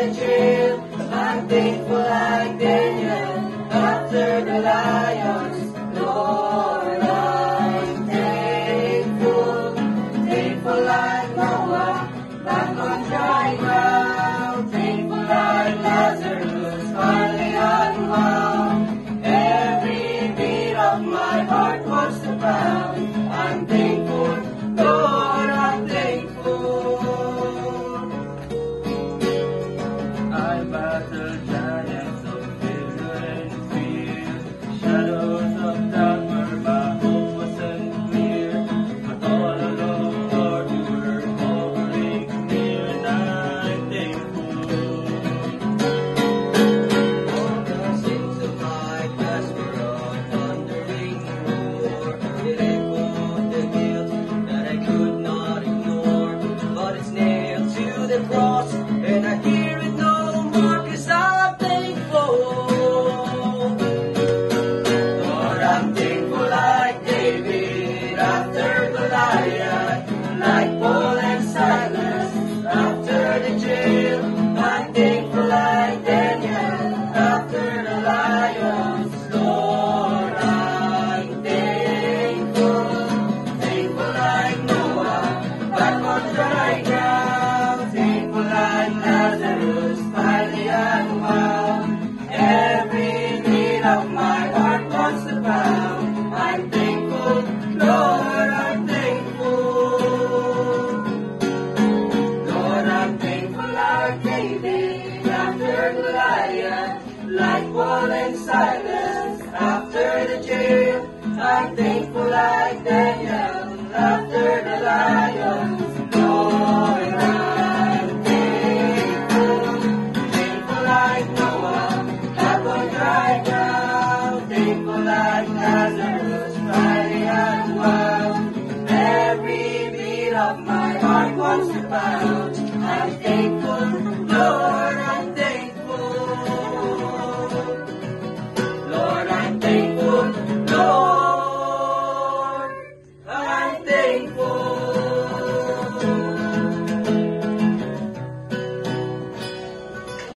in jail. I'm faithful like Daniel, after the lions. battle my heart wants to bow. I'm thankful, Lord, I'm thankful. Lord, I'm thankful like David after Goliath, like Paul in Silas after the jail. I'm thankful like Daniel after around. I'm thankful.